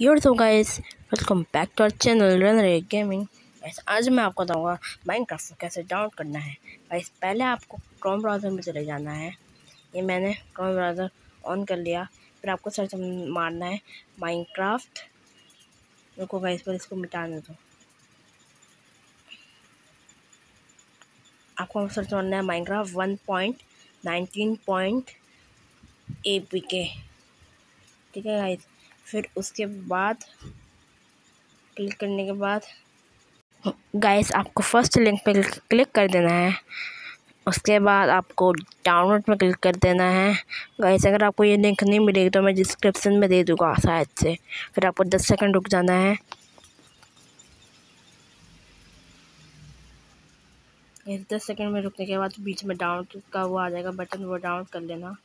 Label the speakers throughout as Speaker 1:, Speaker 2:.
Speaker 1: Your तो guys welcome back to our channel run ray gaming guys आज मैं आपको बताऊँगा माइनक्राफ्ट को कैसे डाउनलोड करना है। गाइस पहले आपको क्रोम ब्राउज़र में चले जाना है। ये मैंने क्रोम ब्राउज़र ऑन कर लिया। फिर आपको सर्च मारना है माइनक्राफ्ट रुको गाइस पर इसको मिटाने दो। आपको सर्च मारना है Minecraft one point nineteen point A P K ठीक है गाइस फिर उसके बाद क्लिक करने के बाद गाइस आपको फ़र्स्ट लिंक पे क्लिक कर देना है। उसके बाद आपको डाउनलोड में क्लिक कर देना है। गाइस अगर आपको ये लिंक नहीं मिलेगी तो मैं डिस्क्रिप्शन में दे दूँगा शायद से। फिर आपको दस सेकंड रुक जाना है। दस सेकंड में रुकने के बाद बीच में डाउनलोड का वो आ जाएगा बटन वो डाउनलोड कर लेना।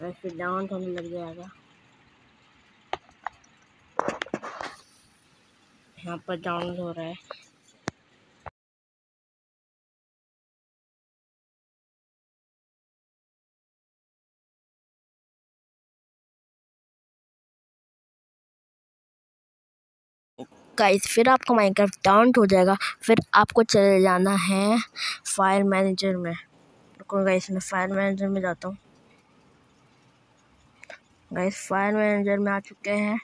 Speaker 1: फिर डाउनलोड होने लग जाएगा। यहाँ पर डाउनलोड हो रहा है। गाइस फिर आपका माइनक्राफ्ट डाउन हो जाएगा। फिर आपको चले जाना है फ़ाइल मैनेजर में। रुको गाइस मैं फ़ाइल मैनेजर में जाता हूँ। गाइस फ़ाइल मैनेजर में आ चुके हैं।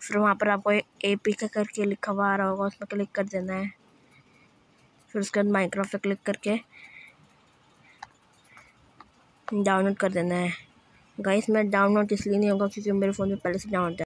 Speaker 1: फिर वहाँ पर आपको ए पी का करके लिखा हुआ आ रहा होगा, उसमें क्लिक कर देना है। फिर उसके बाद माइक्रोफ पर क्लिक करके डाउनलोड कर देना है। गाइस मैं डाउनलोड इसलिए नहीं होगा क्योंकि मेरे फ़ोन में पहले से डाउनलोड